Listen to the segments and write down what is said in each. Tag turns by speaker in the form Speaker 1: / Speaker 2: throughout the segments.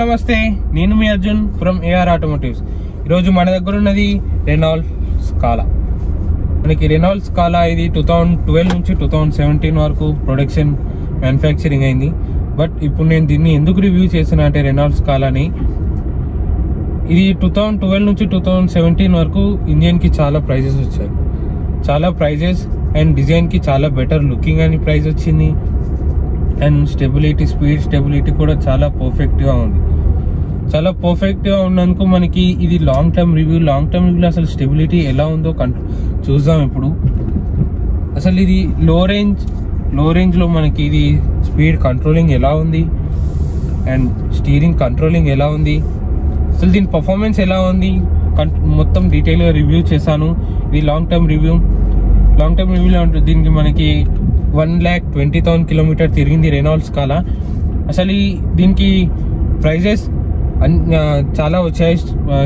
Speaker 1: నమస్తే. నేను మీ Arjun from A R Automotives ఈరోజు మన దగ్గర ఉన్నది రెనాల్డ్ స్కాలా మనకి రెనాల్డ్ స్కాలా ఇది టూ థౌజండ్ ట్వెల్వ్ నుంచి టూ థౌజండ్ సెవెంటీన్ వరకు ప్రొడక్షన్ మ్యానుఫ్యాక్చరింగ్ అయింది. బట్ ఇప్పుడు నేను దీన్ని ఎందుకు రివ్యూ చేసిన అంటే రెనాల్డ్ స్కాలాని ఇది టూ థౌజండ్ ట్వెల్వ్ నుంచి టూ థౌజండ్ సెవెంటీన్ వరకు ఇండియన్కి చాలా ప్రైజెస్ వచ్చాయి. చాలా ప్రైజెస్ అండ్ డిజైన్కి చాలా బెటర్ లుకింగ్ అని ప్రైజ్ వచ్చింది. అండ్ స్టెబిలిటీ స్పీడ్ స్టెబిలిటీ కూడా చాలా పర్ఫెక్ట్గా ఉంది. చాలా పర్ఫెక్ట్గా ఉన్నందుకు మనకి ఇది long term review long term రివ్యూలో అసలు స్టెబిలిటీ ఎలా ఉందో చూద్దాం ఇప్పుడు. అసలు ఇది లో రేంజ్లో రేంజ్లో మనకి ఇది స్పీడ్ కంట్రోలింగ్ ఎలా ఉంది? అండ్ స్టీరింగ్ కంట్రోలింగ్ ఎలా ఉంది? అసలు దీని పర్ఫార్మెన్స్ ఎలా ఉంది? మొత్తం డీటెయిల్గా రివ్యూ చేశాను. ఇది long term review long term రివ్యూలో ఉంటుంది దీనికి మనకి one lakh twenty thousand kilometre తిరిగింది రెనాల్డ్స్ కాలా. అసలు ఈ దీనికి ప్రైజెస్ చాలా వచ్చాయి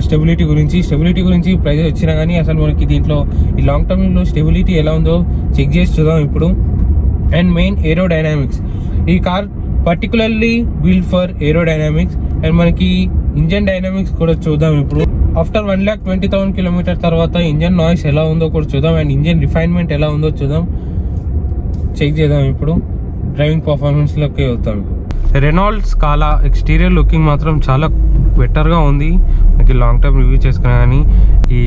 Speaker 1: స్టెబిలిటీ గురించి. స్టెబిలిటీ గురించి ప్రైజెస్ వచ్చినా కానీ అసలు మనకి దీంట్లో ఈ లాంగ్ టర్మ్లో స్టెబిలిటీ ఎలా ఉందో చెక్ చేసి చూద్దాం ఇప్పుడు. అండ్ మెయిన్ ఏరో డైనామిక్స్ ఈ car particularly build for aerodynamics and మనకి ఇంజన్ డైనామిక్స్ కూడా చూద్దాం ఇప్పుడు. After one lakh twenty thousand kilometre తర్వాత ఇంజన్ నాయిస్ ఎలా ఉందో కూడా చూద్దాం. అండ్ ఇంజన్ రిఫైన్మెంట్ ఎలా ఉందో చూద్దాం. చెక్ చేద్దాం ఇప్పుడు. డ్రైవింగ్ పర్ఫార్మెన్స్లోకి వెళ్తాం రెనాల్డ్ స్కాలా ఎక్స్టీరియర్ లుకింగ్ మాత్రం చాలా బెటర్గా ఉంది. మనకి లాంగ్ టర్మ్ రివ్యూ చేసుకున్నా కానీ ఈ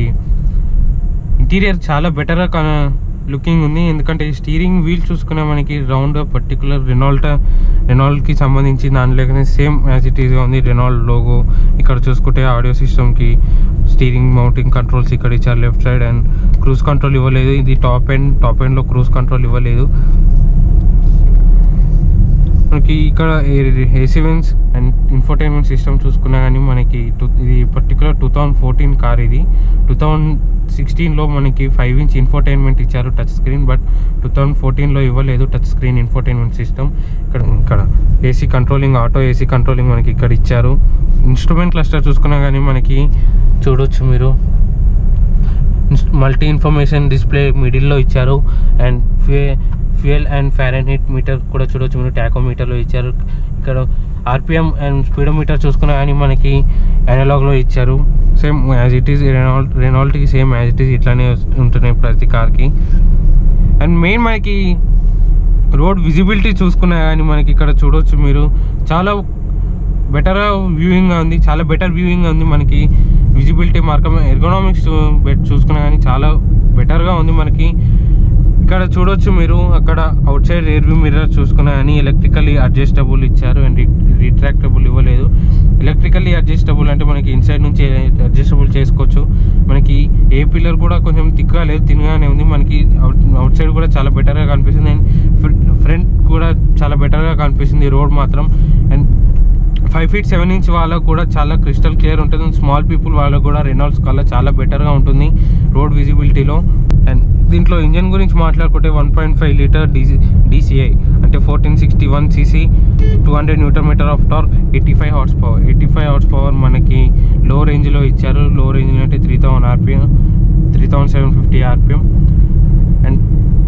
Speaker 1: ఇంటీరియర్ చాలా బెటర్గా లుకింగ్ ఉంది. ఎందుకంటే ఈ స్టీరింగ్ వీల్ చూసుకునే మనకి రౌండ్ పర్టికులర్ రెనాల్ట్ రెనాల్ట్కి సంబంధించి దానిలోనే సేమ్ యాజ్ ఇట్ ఈస్గా ఉంది. రెనాల్డ్ లోగో ఇక్కడ చూసుకుంటే ఆడియో సిస్టమ్కి స్టీరింగ్ మౌంటింగ్ కంట్రోల్స్ ఇక్కడ ఇచ్చారు left side and cruise control ఇవ్వలేదు. ఇది టాప్ ఎండ్ టాప్ ఎండ్లో క్రూజ్ కంట్రోల్ ఇవ్వలేదు. మనకి ఇక్కడ AC vents and infotainment system చూసుకున్నా కానీ మనకి టూ ఇది particular two thousand fourteen car ఇది. టూ థౌజండ్ సిక్స్టీన్లో మనకి ఫైవ్ ఇంచ్ ఇన్ఫోటైన్మెంట్ ఇచ్చారు touch screen but two thousand ఫోర్టీన్లో ఇవ్వలేదు టచ్ స్క్రీన్ ఇన్ఫోటైన్మెంట్ సిస్టమ్ ఇక్కడ ఇక్కడ AC controlling auto AC controlling మనకి ఇక్కడ ఇచ్చారు. ఇన్స్ట్రుమెంట్ క్లస్టర్ చూసుకున్నా కానీ మనకి చూడొచ్చు మీరు. మల్టీ ఇన్ఫర్మేషన్ డిస్ప్లే మిడిల్లో ఇచ్చారు. And fuel and fahrenheit meter కూడా చూడవచ్చు మీరు టాకోమీటర్లో ఇచ్చారు. ఇక్కడ ఆర్పిఎం అండ్ స్పీడోమీటర్ చూసుకున్నా కానీ మనకి అనలాగ్లో ఇచ్చారు. Same as it is Renault రెనాల్ట్కి same as it is ఇట్లానే ఉంటున్నాయి ప్రతి కార్కి అండ్ మెయిన్ మనకి రోడ్ విజిబిలిటీ చూసుకున్నా కానీ మనకి ఇక్కడ చూడవచ్చు మీరు. చాలా బెటర్ వ్యూయింగ్ ఉంది. చాలా బెటర్ వ్యూయింగ్ ఉంది మనకి. విజిబిలిటీ మార్కం ఎర్గోనామిక్స్ చూసుకున్నా కానీ చాలా బెటర్గా ఉంది మనకి. ఇక్కడ చూడొచ్చు మీరు అక్కడ అవుట్ సైడ్ ఎయిర్ మిర్రర్ చూసుకున్నా కానీ ఎలక్ట్రికల్లీ అడ్జస్టబుల్ ఇచ్చారు అండ్ రిట్రాక్టబుల్ ఇవ్వలేదు. ఎలక్ట్రికల్లీ అడ్జస్టబుల్ అంటే మనకి ఇన్సైడ్ నుంచి అడ్జస్టబుల్ చేసుకోవచ్చు. మనకి ఏ పిల్లర్ కూడా కొంచెం తిక్కగా లేదు తినగానే ఉంది. మనకి అవుట్ సైడ్ కూడా చాలా బెటర్గా కనిపిస్తుంది. అండ్ ఫ్రంట్ కూడా చాలా బెటర్గా కనిపిస్తుంది రోడ్ మాత్రం. And five feet seven inch వాళ్ళకు కూడా చాలా క్రిస్టల్ క్లియర్ ఉంటుంది. స్మాల్ పీపుల్ వాళ్ళకు కూడా రెనాల్డ్స్ కల్లా చాలా బెటర్గా ఉంటుంది. రోడ్ విజిబిలిటీలో అండ్ దీంట్లో ఇంజన్ గురించి మాట్లాడుకుంటే one point five litre DC DCI అంటే fourteen sixty one CC two hundred newton metre of torque eighty five horse power. Eighty five horse power మనకి లో రేంజ్లో ఇచ్చారు. లో రేంజ్లో అంటే three thousand RPM three thousand seven fifty RPM and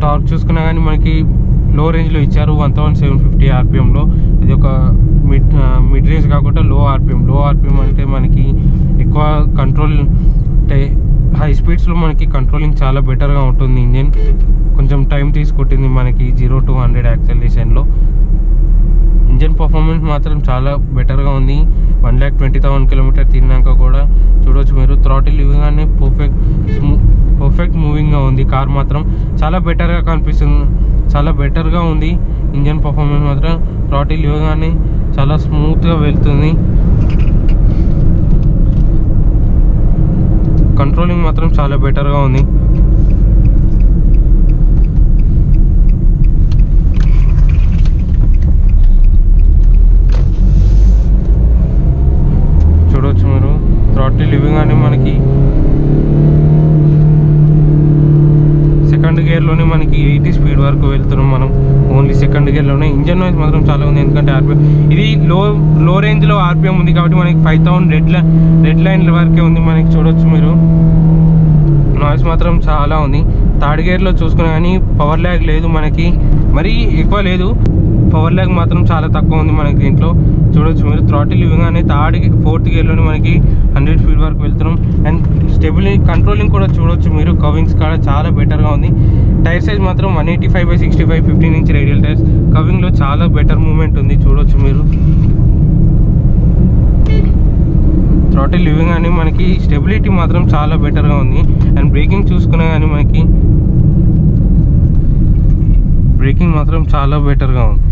Speaker 1: torque చూసుకున్నా కానీ మనకి low రేంజ్లో ఇచ్చారు వన్ థౌసండ్ సెవెన్ ఫిఫ్టీ ఆర్పిఎంలో ఇది ఒక మిడ్ మిడ్ రేంజ్ కాకుండా లో ఆర్పిఎం లో ఆర్పిఎం అంటే మనకి ఎక్కువ కంట్రోల్ అంటే హై స్పీడ్స్లో మనకి కంట్రోలింగ్ చాలా బెటర్గా ఉంటుంది. ఇంజిన్ కొంచెం టైం తీసుకుంటుంది మనకి జీరో టు హండ్రెడ్ యాక్సలేషన్లో ఇంజన్ పర్ఫార్మెన్స్ మాత్రం చాలా బెటర్గా ఉంది. One lakh twenty thousand kilometre తిన్నాక కూడా చూడవచ్చు మీరు. థ్రాటిల్ ఇవ్వగానే పర్ఫెక్ట్ పర్ఫెక్ట్ మూవింగ్గా ఉంది. కార్ మాత్రం చాలా బెటర్గా కనిపిస్తుంది. చాలా బెటర్గా ఉంది. ఇంజన్ పర్ఫార్మెన్స్ మాత్రం థ్రాటిల్ ఇవ్వగానే చాలా స్మూత్గా వెళ్తుంది. కంట్రోలింగ్ మాత్రం చాలా బెటర్గా ఉంది. చూడవచ్చు మీరు. థ్రాటిల్ ఇవ్వగానే మనకి సెకండ్ గేర్లోనే మనకి ఎయిటీ స్పీడ్ వరకు వెళ్తున్నాం మనం. ఓన్లీ సెకండ్ గేర్లోనే ఇంజన్ నాయిస్ మాత్రం చాలా ఉంది. ఎందుకంటే ఆర్పిఎం ఇది లో లో రేంజ్లో ఆర్పిఎం ఉంది కాబట్టి మనకి five thousand red line red లైన్ల వరకే ఉంది మనకి చూడొచ్చు మీరు. నాయిస్ మాత్రం చాలా ఉంది. థర్డ్ గేర్లో చూసుకున్నా కానీ పవర్ ల్యాగ్ లేదు మనకి. మరీ ఎక్కువ లేదు. పవర్ ల్యాగ్ మాత్రం చాలా తక్కువ ఉంది మనకి దీంట్లో. చూడొచ్చు మీరు థ్రాటిల్ ఇవ్వగానే థర్డ్ ఫోర్త్ గేర్లోనే మనకి హండ్రెడ్ ఫీట్ వరకు వెళ్తున్నాం. అండ్ స్టెబిలి కంట్రోలింగ్ కూడా చూడొచ్చు మీరు కవింగ్స్ కూడా చాలా బెటర్గా ఉంది. టైర్ సైజ్ మాత్రం one eighty five by sixty five fifteen inch radial tyres కవింగ్లో చాలా బెటర్ మూమెంట్ ఉంది చూడొచ్చు మీరు. థ్రాటిల్ లివింగ్ కానీ మనకి స్టెబిలిటీ మాత్రం చాలా బెటర్గా ఉంది. అండ్ బ్రేకింగ్ చూసుకున్నా కానీ మనకి బ్రేకింగ్ మాత్రం చాలా బెటర్గా ఉంది.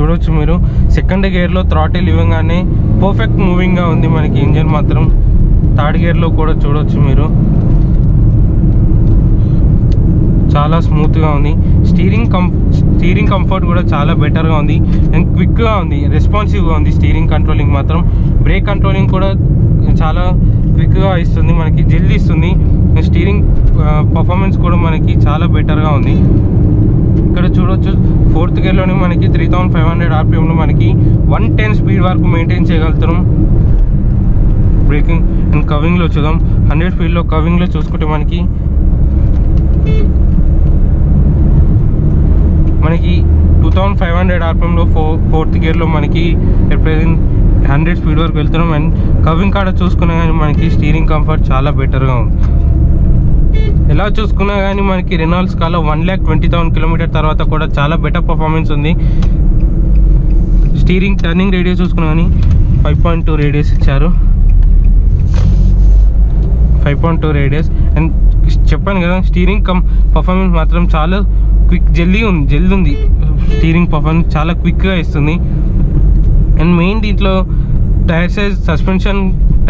Speaker 1: చూడవచ్చు మీరు. సెకండ్ గేర్లో థ్రాటిల్ ఇవ్వగానే పర్ఫెక్ట్ మూవింగ్గా ఉంది మనకి ఇంజన్ మాత్రం. థర్డ్ గేర్లో కూడా చూడవచ్చు మీరు. చాలా స్మూత్గా ఉంది. స్టీరింగ్ కంఫ్ స్టీరింగ్ కంఫర్ట్ కూడా చాలా బెటర్గా ఉంది. అండ్ క్విక్గా ఉంది. రెస్పాన్సివ్గా ఉంది స్టీరింగ్ కంట్రోలింగ్ మాత్రం. బ్రేక్ కంట్రోలింగ్ కూడా చాలా క్విక్గా ఇస్తుంది మనకి. జల్దీ ఇస్తుంది. స్టీరింగ్ పర్ఫార్మెన్స్ uh, కూడా మనకి చాలా బెటర్గా ఉంది. ఇక్కడ చూడొచ్చు. ఫోర్త్ గేర్లోనే మనకి త్రీ థౌసండ్ ఫైవ్ హండ్రెడ్ ఆర్పిఎంలో మనకి వన్ టెన్ స్పీడ్ వరకు మెయింటైన్ చేయగలుగుతున్నాం. బ్రేకింగ్ అండ్ కవింగ్లో చూద్దాం. హండ్రెడ్ స్పీడ్లో కవింగ్లో చూసుకుంటే మనకి మనకి టూ థౌసండ్ ఫైవ్ హండ్రెడ్ ఆర్పిఎంలో ఫో ఫోర్త్ గేర్లో మనకి ప్రెసెంట్ హండ్రెడ్ స్పీడ్ వరకు వెళ్తున్నాం. అండ్ కవింగ్ కాడ చూసుకున్నా కానీ మనకి స్టీరింగ్ కంఫర్ట్ చాలా బెటర్గా ఉంది. ఎలా చూసుకున్నా కానీ మనకి రెనాల్డ్స్ కాలో one lakh twenty thousand kilometre తర్వాత కూడా చాలా బెటర్ పర్ఫార్మెన్స్ ఉంది. స్టీరింగ్ టర్నింగ్ రేడియస్ చూసుకున్నా కానీ ఫైవ్ పాయింట్ టూ రేడియస్ ఇచ్చారు. Five point two radius and చెప్పాను కదా స్టీరింగ్ కమ్ పర్ఫార్మెన్స్ మాత్రం చాలా క్విక్ జల్దీ ఉంది జల్దీ ఉంది. స్టీరింగ్ పర్ఫార్మెన్స్ చాలా క్విక్గా ఇస్తుంది. అండ్ మెయిన్ దీంట్లో tyre size suspension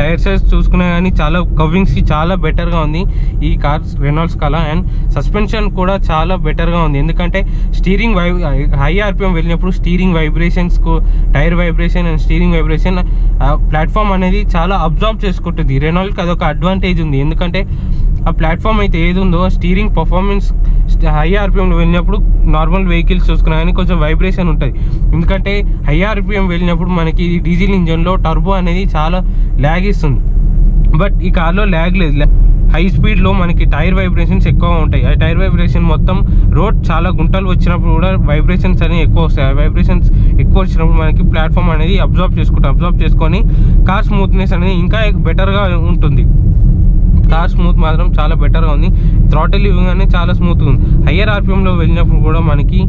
Speaker 1: tyre size చూసుకున్నా కానీ చాలా కవింగ్స్కి చాలా బెటర్గా ఉంది. ఈ cars Renaults Scala and suspension కూడా చాలా బెటర్గా ఉంది. ఎందుకంటే స్టీరింగ్ వై హై ఆర్పిఎం వెళ్ళినప్పుడు steering వైబ్రేషన్స్కు tyre vibration and steering vibration platform అనేది చాలా అబ్జార్బ్ చేసుకుంటుంది. రెనాల్డ్కి అదొక అడ్వాంటేజ్ ఉంది. ఎందుకంటే ఆ ప్లాట్ఫామ్ అయితే ఏది ఉందో స్టీరింగ్ పర్ఫార్మెన్స్ హై ఆర్పిఎంలో వెళ్ళినప్పుడు నార్మల్ వెహికల్స్ చూసుకున్నా కానీ కొంచెం వైబ్రేషన్ ఉంటుంది. ఎందుకంటే హై ఆర్పిఎం వెళ్ళినప్పుడు మనకి డీజిల్ ఇంజన్లో టర్బో అనేది చాలా ల్యాగ్ ఇస్తుంది. బట్ ఈ కార్లో ల్యాగ్ లేదు. హై స్పీడ్లో మనకి టైర్ వైబ్రేషన్స్ ఎక్కువ ఉంటాయి. ఆ టైర్ వైబ్రేషన్ మొత్తం రోడ్ చాలా గుంటలు వచ్చినప్పుడు కూడా వైబ్రేషన్స్ అనేవి ఎక్కువ వస్తాయి. ఆ వైబ్రేషన్స్ ఎక్కువ వచ్చినప్పుడు మనకి ప్లాట్ఫామ్ అనేది అబ్జర్వ్ చేసుకుంటాం. అబ్జర్వ్ చేసుకొని కార్ స్మూత్నెస్ అనేది ఇంకా బెటర్గా ఉంటుంది. కార్ స్మూత్ మాత్రం చాలా బెటర్గా ఉంది. థ్రాటిల్ ఇవ్వగానే చాలా స్మూత్గా ఉంది. హయ్యర్ ఆర్పిఎంలో వెళ్ళినప్పుడు కూడా మనకి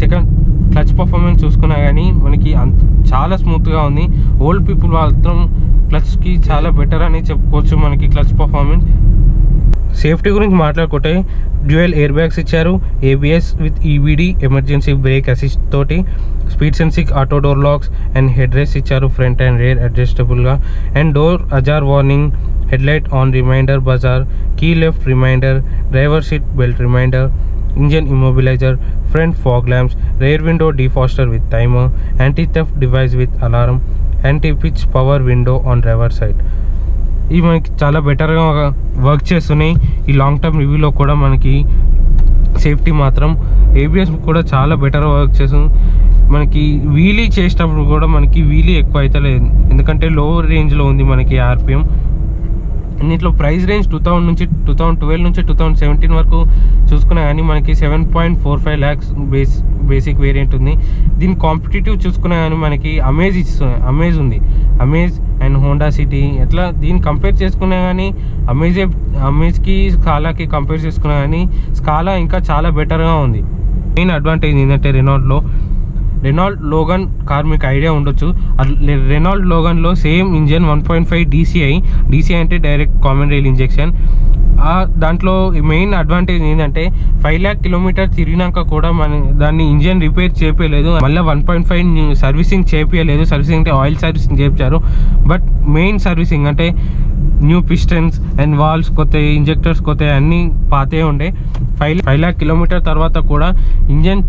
Speaker 1: సెకండ్ క్లచ్ పర్ఫార్మెన్స్ చూసుకున్నా కానీ మనకి అంత చాలా స్మూత్గా ఉంది. ఓల్డ్ పీపుల్ మాత్రం క్లచ్కి చాలా బెటర్ అని చెప్పుకోవచ్చు మనకి క్లచ్ పర్ఫార్మెన్స్ సేఫ్టీ గురించి మాట్లాడుకుంటే డ్యూయల్ ఎయిర్ బ్యాగ్స్ ఇచ్చారు ABS with EBD emergency brake assist తోటి speed sensing auto door locks and head rest ఇచ్చారు front and rear అడ్జస్టబుల్గా and door ajar warning headlight on reminder buzzer key left reminder driver seat belt reminder engine immobiliser front fog lamps rear window defroster with timer anti theft device with alarm anti pinch power window on driver side ఇవి మనకి చాలా బెటర్గా work చేస్తున్నాయి. ఈ long term రివ్యూలో కూడా మనకి safety మాత్రం ఏబిఎస్ కూడా చాలా బెటర్ వర్క్ చేస్తుంది. మనకి వీలీ చేసేటప్పుడు కూడా మనకి వీలీ ఎక్కువ అవుతలేదు ఎందుకంటే లో రేంజ్లో ఉంది మనకి ఆర్పిఎం దీంట్లో ప్రైస్ రేంజ్ టూ థౌసండ్ నుంచి టూ థౌసండ్ ట్వెల్వ్ నుంచి టూ థౌసండ్ సెవెంటీన్ వరకు చూసుకున్నా కానీ మనకి seven point four five lakhs base basic variant ఉంది. దీని కాంపిటేటివ్ చూసుకున్నా కానీ మనకి అమేజ్ ఇస్తుంది అమేజ్ ఉంది. అమేజ్ అండ్ హోండా సిటీ ఎట్లా దీన్ని కంపేర్ చేసుకున్నా కానీ అమేజే అమేజ్కి స్కాలాకి కంపేర్ చేసుకున్నా కానీ స్కాలా ఇంకా చాలా బెటర్గా ఉంది. మెయిన్ అడ్వాంటేజ్ ఏంటంటే రెనాల్డ్లో రెనాల్డ్ లోగన్ కార్ మీకు ఐడియా ఉండొచ్చు. Renault లోగన్లో same engine one point five DCI DCI అంటే డైరెక్ట్ కామన్ రైల్ ఇంజెక్షన్ దాంట్లో మెయిన్ అడ్వాంటేజ్ ఏంటంటే ఫైవ్ ల్యాక్ కిలోమీటర్ తిరిగినాక కూడా మన దాన్ని ఇంజన్ రిపేర్ చేయలేదు మళ్ళీ వన్ పాయింట్ ఫైవ్ సర్వీసింగ్ చేయలేదు సర్వీసింగ్ అంటే ఆయిల్ సర్వీసింగ్ చేయించారు బట్ మెయిన్ సర్వీసింగ్ అంటే న్యూ పిస్టన్స్ అండ్ వాల్స్ కొత్త ఇంజెక్టర్స్ కొత్త అన్నీ పాతే ఉండే. ఫైవ్ ఫైవ్ ల్యాక్ కిలోమీటర్ తర్వాత కూడా ఇంజన్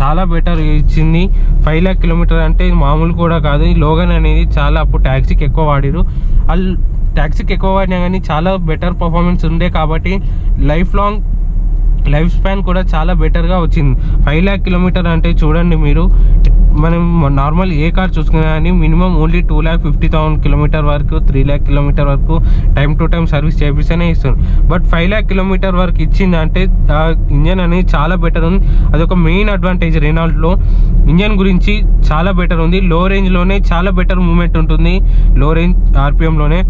Speaker 1: చాలా బెటర్ ఇచ్చింది. ఫైవ్ ల్యాక్ కిలోమీటర్ అంటే మామూలు కూడా కాదు. ఈ లోగన్ అనేది చాలా అప్పుడు ట్యాక్సీకి ఎక్కువ వాడిరు. వాళ్ళు ట్యాక్సీకి ఎక్కువ వాడినా కానీ చాలా బెటర్ పర్ఫార్మెన్స్ ఉండే కాబట్టి లైఫ్ లాంగ్ లైఫ్ స్పాన్ కూడా చాలా బెటర్గా వచ్చింది. ఫైవ్ ల్యాక్ కిలోమీటర్ అంటే చూడండి మీరు. మనం నార్మల్ ఏ కార్ చూసుకున్నా కానీ minimum only two lakh fifty thousand kilometre వరకు త్రీ ల్యాక్ కిలోమీటర్ వరకు టైం టు టైం సర్వీస్ చేపిస్తేనే ఇస్తుంది. బట్ ఫైవ్ ల్యాక్ కిలోమీటర్ వరకు ఇచ్చిందంటే ఆ ఇంజన్ అనేది చాలా బెటర్ ఉంది. అదొక మెయిన్ అడ్వాంటేజ్ రెనాల్ట్లో ఇంజన్ గురించి చాలా బెటర్ ఉంది. లో రేంజ్లోనే చాలా బెటర్ మూమెంట్ ఉంటుంది. లో రేంజ్ ఆర్పిఎంలోనే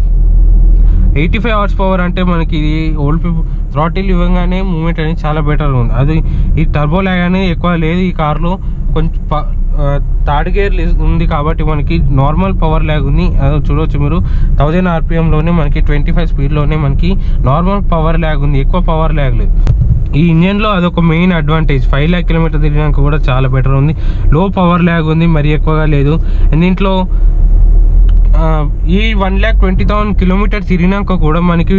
Speaker 1: ఎయిటీ ఫైవ్ అవర్స్ పవర్ అంటే మనకి ఇది ఓల్డ్ పీపుల్ థ్రాటిల్ ఇవ్వగానే మూమెంట్ అనేది చాలా బెటర్గా ఉంది. అది ఈ టర్బో అనేది ఎక్కువ లేదు ఈ కార్లో కొంచెం థర్డ్ గేర్ ఉంది కాబట్టి మనకి నార్మల్ పవర్ ల్యాగ్ ఉంది అది చూడవచ్చు మీరు. థౌజండ్ ఆర్పిఎంలోనే మనకి ట్వంటీ ఫైవ్ స్పీడ్లోనే మనకి నార్మల్ పవర్ ల్యాగ్ ఉంది. ఎక్కువ పవర్ ల్యాగ్ లేదు. ఈ ఇంజన్లో అదొక main advantage. Five lakh kilometre తిరిగినాక కూడా చాలా బెటర్ ఉంది. లో పవర్ ల్యాగ్ ఉంది మరి ఎక్కువగా లేదు. దీంట్లో ఈ one lakh twenty thousand kilometre తిరిగినాక కూడా మనకి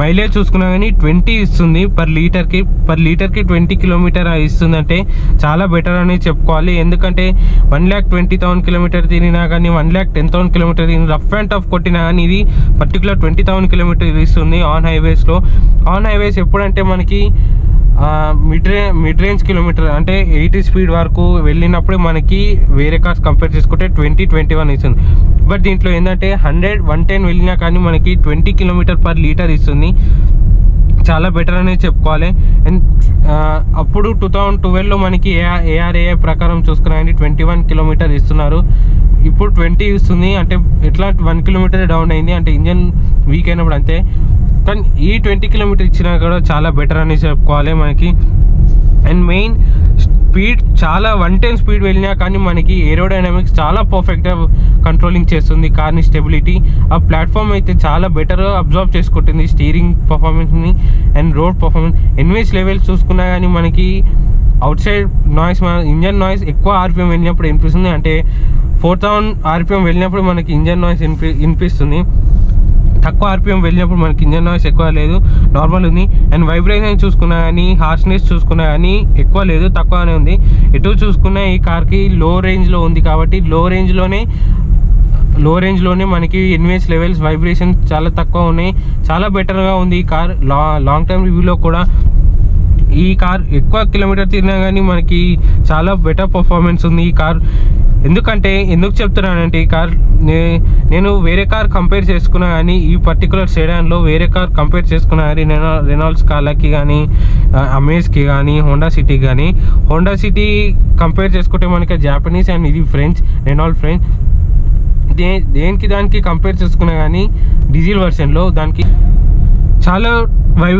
Speaker 1: మైలేజ్ చూసుకున్నా కానీ ట్వంటీ ఇస్తుంది పర్ లీటర్కి పర్ లీటర్కి ట్వంటీ కిలోమీటర్ ఇస్తుందంటే చాలా బెటర్ అని చెప్పుకోవాలి. ఎందుకంటే one lakh twenty thousand kilometre తిరిగినా కానీ one lakh ten thousand kilometre తిరిగి రఫ్ అండ్ టఫ్ కొట్టినా కానీ ఇది పర్టికులర్ ట్వంటీ థౌసండ్ కిలోమీటర్ ఇస్తుంది ఆన్ హైవేస్లో ఆన్ హైవేస్ ఎప్పుడంటే మనకి మిడ్ రే మిడ్ రేంజ్ కిలోమీటర్ అంటే ఎయిటీ స్పీడ్ వరకు వెళ్ళినప్పుడు మనకి వేరే కార్స్ కంపేర్ చేసుకుంటే ట్వంటీ ట్వంటీ వన్ ఇస్తుంది. బట్ దీంట్లో ఏంటంటే హండ్రెడ్ వన్ టెన్ వెళ్ళినా కానీ మనకి ట్వంటీ కిలోమీటర్ పర్ లీటర్ ఇస్తుంది. చాలా బెటర్ అనేది చెప్పుకోవాలి. అండ్ అప్పుడు టూ థౌజండ్ ట్వెల్వ్లో మనకి ఏఆర్ ఏఆర్ఏ ప్రకారం చూసుకున్నాయండి ట్వంటీ వన్ కిలోమీటర్ ఇస్తున్నారు. ఇప్పుడు ట్వంటీ ఇస్తుంది అంటే ఎట్లా వన్ కిలోమీటర్ డౌన్ అయింది అంటే ఇంజన్ వీక్ అయినప్పుడు అంతే. కానీ ఈ ట్వంటీ కిలోమీటర్ ఇచ్చినా కూడా చాలా బెటర్ అని చెప్పుకోవాలి మనకి. అండ్ మెయిన్ స్పీడ్ చాలా వన్ టెన్ స్పీడ్ వెళ్ళినా కానీ మనకి ఏరోడైనమిక్స్ చాలా పర్ఫెక్ట్గా కంట్రోలింగ్ చేస్తుంది కార్ని స్టెబిలిటీ ఆ ప్లాట్ఫామ్ అయితే చాలా బెటర్ అబ్జర్వ్ చేసుకుంటుంది steering పర్ఫార్మెన్స్ని and road performance NVH levels చూసుకున్నా కానీ మనకి outside noise engine noise ఎక్కువ ఆర్పిఎం వెళ్ళినప్పుడు వినిపిస్తుంది అంటే ఫోర్ థౌసండ్ ఆర్పిఎం వెళ్ళినప్పుడు మనకి ఇంజన్ నాయిస్ వినిపి వినిపిస్తుంది తక్కువ ఆర్పిఎం వెళ్ళినప్పుడు మనకి ఇంజన్ నాయిస్ ఎక్కువ లేదు. నార్మల్ ఉంది. అండ్ వైబ్రేషన్ చూసుకున్నా కానీ హార్ష్నెస్ చూసుకున్నా కానీ ఎక్కువ లేదు తక్కువనే ఉంది. ఎటు చూసుకున్నా ఈ కార్కి లో రేంజ్లో ఉంది కాబట్టి లో రేంజ్లోనే లో రేంజ్లోనే మనకి ఎన్వేస్ లెవెల్స్ వైబ్రేషన్ చాలా తక్కువ ఉన్నాయి. చాలా బెటర్గా ఉంది ఈ కార్. లా లాంగ్ టర్మ్ రివ్యూలో కూడా. ఈ కార్ ఎక్కువ కిలోమీటర్ తిరిగినా కానీ మనకి చాలా బెటర్ పర్ఫార్మెన్స్ ఉంది ఈ కార్. ఎందుకంటే ఎందుకు చెప్తున్నానంటే ఈ కార్ నేను వేరే కార్ కంపేర్ చేసుకున్నా కానీ ఈ పర్టికులర్ సెడాన్లో వేరే కార్ కంపేర్ చేసుకున్నా కానీ రెనా రెనాల్డ్స్ కార్లకి కానీ అమేజ్కి కానీ హోండా సిటీకి కానీ హోండా సిటీ కంపేర్ చేసుకుంటే మనకి జాపనీస్ అండ్ ఇది ఫ్రెంచ్ రెనాల్డ్ ఫ్రెంచ్ దే దేనికి దానికి కంపేర్ చేసుకున్నా కానీ డీజిల్ వర్షన్లో దానికి చాలా వై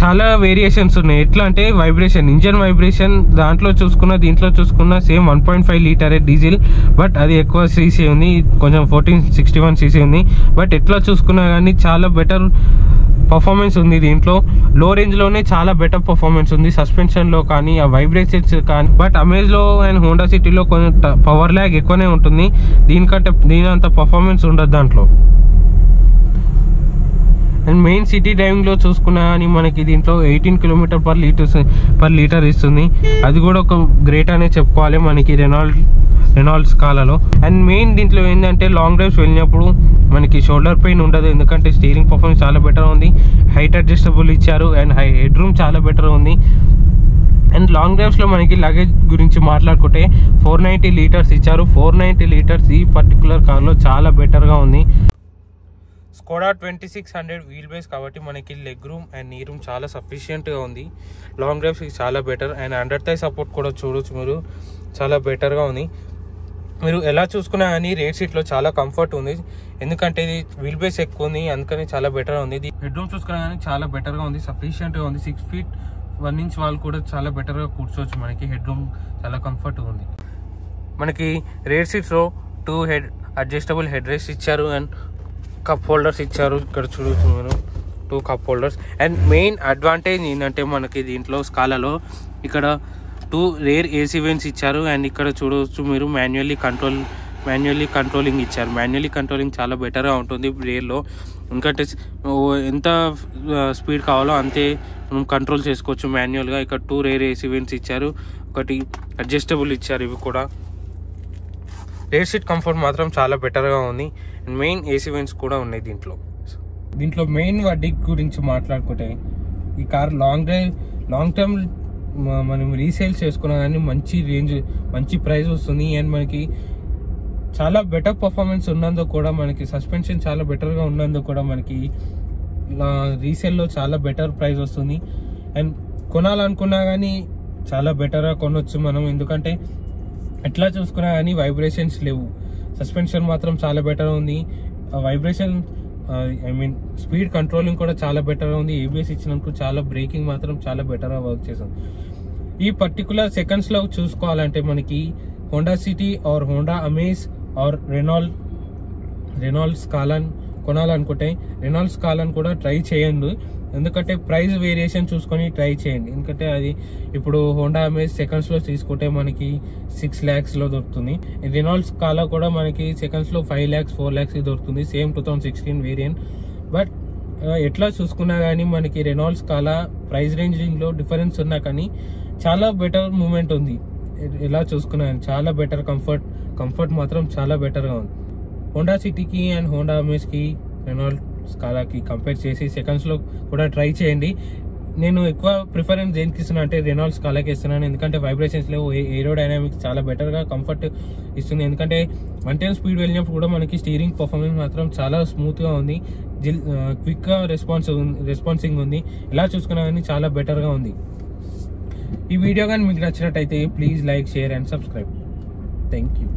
Speaker 1: చాలా వేరియేషన్స్ ఉన్నాయి. ఎట్లా అంటే వైబ్రేషన్ ఇంజన్ వైబ్రేషన్ దాంట్లో చూసుకున్న దీంట్లో చూసుకున్న సేమ్ వన్ పాయింట్ ఫైవ్ లీటరే డీజిల్ బట్ అది ఎక్కువ సీసీ ఉంది. కొంచెం ఫోర్టీన్ సిక్స్టీ వన్ సీసీ ఉంది. బట్ ఎట్లా చూసుకున్నా కానీ చాలా బెటర్ పర్ఫార్మెన్స్ ఉంది దీంట్లో. లో రేంజ్లోనే చాలా బెటర్ పర్ఫార్మెన్స్ ఉంది. సస్పెన్షన్లో కానీ ఆ వైబ్రేషన్స్ కానీ బట్ అమేజ్లో అండ్ హోండా సిటీలో కొంచెం పవర్ ల్యాగ్ ఎక్కువనే ఉంటుంది. దీనికంటే దీని అంత పర్ఫార్మెన్స్ ఉండదు దాంట్లో. అండ్ మెయిన్ సిటీ డ్రైవింగ్లో చూసుకున్నా కానీ మనకి దీంట్లో eighteen kilometre per litres per litre ఇస్తుంది. అది కూడా ఒక గ్రేట్ అనే చెప్పుకోవాలి మనకి రెనాల్డ్ రెనాల్డ్స్ కాలలో. అండ్ మెయిన్ దీంట్లో ఏంటంటే లాంగ్ డ్రైవ్స్ వెళ్ళినప్పుడు మనకి షోల్డర్ పెయిన్ ఉండదు. ఎందుకంటే స్టీరింగ్ పర్ఫార్మెన్స్ చాలా బెటర్ ఉంది. హైట్ అడ్జస్టబుల్ ఇచ్చారు అండ్ హై హెడ్ రూమ్ చాలా బెటర్ ఉంది. అండ్ లాంగ్ డ్రైవ్స్లో మనకి లగేజ్ గురించి మాట్లాడుకుంటే ఫోర్ నైంటీ లీటర్స్ ఇచ్చారు. ఫోర్ నైంటీ లీటర్స్ ఈ పర్టికులర్ కార్లో చాలా బెటర్గా ఉంది. Skoda twenty six hundred wheel base కాబట్టి మనకి leg room and knee room చాలా సఫిషియెంట్గా ఉంది. లాంగ్ డ్రైవ్స్కి చాలా better and under thigh support కూడా చూడొచ్చు మీరు. చాలా బెటర్గా ఉంది. మీరు ఎలా చూసుకున్నా కానీ రేట్ సీట్లో చాలా కంఫర్ట్ ఉంది. ఎందుకంటే ఇది వీల్ బేస్ ఎక్కువ ఉంది అందుకని చాలా బెటర్ ఉంది. ఇది బెడ్రూమ్ చూసుకున్నా కానీ చాలా బెటర్గా ఉంది సఫిషియెంట్గా ఉంది. సిక్స్ ఫీట్ వన్ ఇంచ్ వాళ్ళు కూడా చాలా బెటర్గా కూర్చోవచ్చు మనకి. హెడ్ రూమ్ చాలా కంఫర్ట్గా ఉంది. మనకి rate సీట్స్లో two head adjustable head rest ఇచ్చారు. అండ్ కప్ హోల్డర్స్ ఇచ్చారు. ఇక్కడ చూడొచ్చు మీరు two cup holders and main advantage ఏంటంటే మనకి దీంట్లో స్కాలలో ఇక్కడ టూ రేర్ ఏసీ వెన్స్ ఇచ్చారు. అండ్ ఇక్కడ చూడవచ్చు మీరు మాన్యువల్లీ కంట్రోల్ మాన్యువల్లీ కంట్రోలింగ్ ఇచ్చారు. మాన్యువల్లీ కంట్రోలింగ్ చాలా బెటర్గా ఉంటుంది రేర్లో. ఎందుకంటే ఎంత స్పీడ్ కావాలో అంతే మనం కంట్రోల్ చేసుకోవచ్చు మాన్యువల్గా. ఇక్కడ టూ రేర్ ఏసీ వెన్స్ ఇచ్చారు. ఒకటి అడ్జస్టబుల్ ఇచ్చారు ఇవి కూడా. రేర్ సీట్ కంఫర్ట్ మాత్రం చాలా బెటర్గా ఉంది. అండ్ మెయిన్ ఏసీ వెన్స్ కూడా ఉన్నాయి దీంట్లో. దీంట్లో మెయిన్ వడ్డీ గురించి మాట్లాడుకుంటే ఈ car long drive long term మనం రీసేల్ చేసుకున్నా కానీ మంచి రేంజ్ మంచి ప్రైస్ వస్తుంది. అండ్ మనకి చాలా బెటర్ పర్ఫార్మెన్స్ ఉన్నందుకు కూడా మనకి సస్పెన్షన్ చాలా బెటర్గా ఉన్నందుకు కూడా మనకి రీసేల్లో చాలా బెటర్ ప్రైస్ వస్తుంది. అండ్ కొనాలనుకున్నా కానీ చాలా బెటర్గా కొనొచ్చు మనం. ఎందుకంటే ఎట్లా చూసుకున్నా కానీ వైబ్రేషన్స్ లేవు. సస్పెన్షన్ మాత్రం చాలా బెటర్ ఉంది. Vibration I mean speed controlling కూడా చాలా బెటర్ ఉంది. ఏబిఎస్ ఇచ్చినందుకు చాలా బ్రేకింగ్ మాత్రం చాలా బెటర్గా వర్క్ చేసింది. ఈ పర్టికులర్ సెకండ్స్లో చూసుకోవాలంటే మనకి Honda City or Honda Amaze or Renault Renaults కాలాన్ కొనాలనుకుంటే రెనాల్డ్స్ కాలన్ కూడా ట్రై చేయండి. ఎందుకంటే ప్రైస్ వేరియేషన్ చూసుకొని ట్రై చేయండి. ఎందుకంటే అది ఇప్పుడు హోండా అమేజ్ సెకండ్స్లో తీసుకుంటే మనకి సిక్స్ ల్యాక్స్లో దొరుకుతుంది. రినాల్డ్స్ స్కాలా కూడా మనకి సెకండ్స్లో ఫైవ్ ల్యాక్స్ ఫోర్ ల్యాక్స్ దొరుకుతుంది. Same two thousand sixteen variant but ఎట్లా చూసుకున్నా కానీ మనకి రెనాల్డ్స్ కాలా ప్రైస్ రేంజింగ్లో డిఫరెన్స్ ఉన్నా కానీ చాలా బెటర్ మూమెంట్ ఉంది. ఎలా చూసుకున్నా కానీ చాలా బెటర్ కంఫర్ట్ కంఫర్ట్ మాత్రం చాలా బెటర్గా ఉంది. హోండా సిటీకి అండ్ హోండా అమేజ్కి రెనాల్డ్ స్కాలాకి కంపేర్ చేసి సెకండ్స్లో కూడా ట్రై చేయండి. నేను ఎక్కువ ప్రిఫరెన్స్ దేనికి ఇస్తున్నా అంటే రెనాల్డ్ స్కాలాకి ఇస్తున్నాను. ఎందుకంటే వైబ్రేషన్స్ లేవు. ఏరో డైనామిక్స్ చాలా బెటర్గా కంఫర్ట్ ఇస్తుంది. ఎందుకంటే వన్ టెన్ స్పీడ్ వెళ్ళినప్పుడు కూడా మనకి స్టీరింగ్ పర్ఫార్మెన్స్ మాత్రం చాలా స్మూత్గా ఉంది. జిల్ క్విక్గా రెస్పాన్స్ రెస్పాన్సింగ్ ఉంది. ఎలా చూసుకున్నా కానీ చాలా బెటర్గా ఉంది. ఈ వీడియో కానీ మీకు నచ్చినట్టయితే please like share and subscribe. Thank you